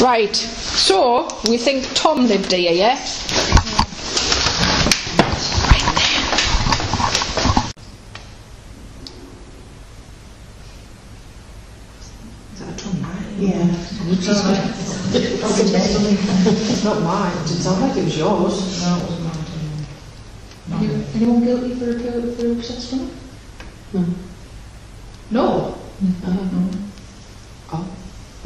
Right, so we think Tom lived here, yeah? Is that a Tom? Yeah. It's not mine. It sounds like it was yours. No, it wasn't mine. Any- Anyone guilty for a, per- for a possessed woman? No. No. Oh.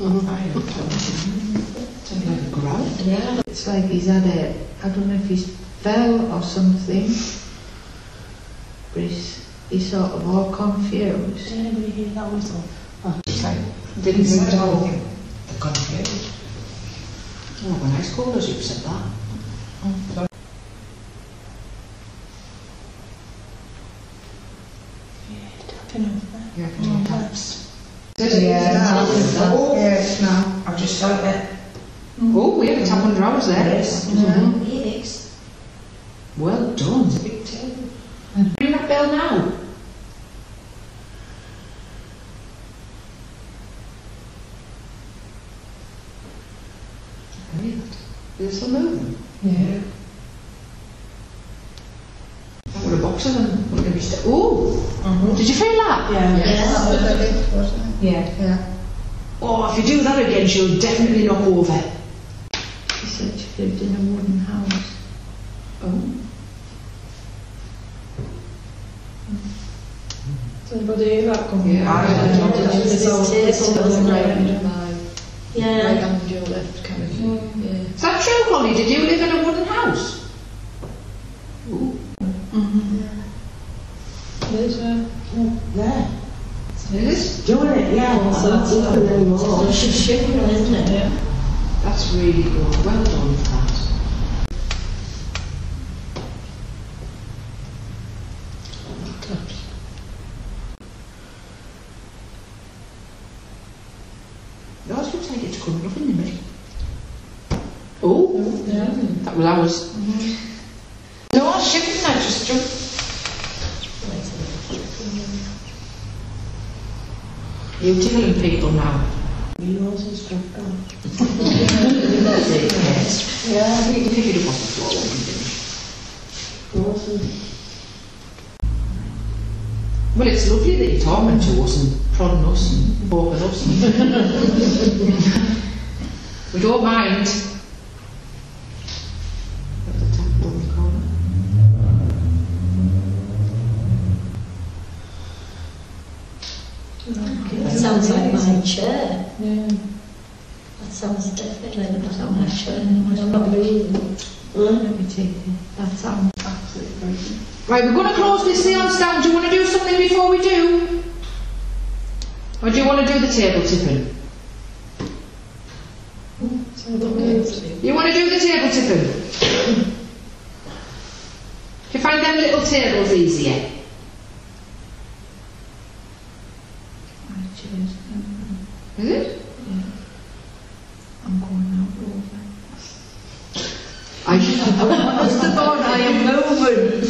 I had a Tom. Sounded like a growl. Yeah, it's like he's had a, I don't know if he's fell or something, but he's, he's sort of all confused. Did anybody hear that whistle? Oh, it's like, Didn't it's move like at all. the confused. Oh, when I called us, you said that. Tapping over there. Yeah, I can Oh, hear that. that's- Oh, Yes, now. I've just felt it. Oh, we had a tap under ours there. Yes. Mhm. Yes. Well done. It's a big table. Ring that bell now. There's some movement. Yeah. That were a box of them. We're going to be st- Ooh, Mm-hmm. did you feel that? Yeah. Yes. Yeah. Yeah. Oh, if you do that again, she'll definitely knock over. He said she lived in a wooden house. Oh. Anybody hear that coming? Yeah, I heard Yeah. it. It's all- it's all It's right. right my Yeah. right hand, your left kind of thing. Yeah. Is that true, Holly? Did you live in a wooden house? Ooh. There's a... There. Is it? Doing it, yeah. So that's Nothing anymore. It's just shivering, isn't it? Yeah. That's really good. Well done Yours looks like it's coming up in the middle. Oh, Yeah. that was ours. No, I was shifting that, just jump. You're telling people now. Yours is dropped. Yes. Yeah. You can pick it up off the floor you. Well, it's lovely that you're talking to us and prodding us and poking us. we don't mind. Got the tap over the corner. That sounds like my chair. Yeah. That sounds definitely like my chair. I'm not moving. Let me take it. That sounds absolutely crazy. Right, we're going to close this seance down. Do you want to do something before we do? Or do you want to do the table tipping? You want to do the table tipping? Do you find them little tables easier? Is it? I'm going out over. I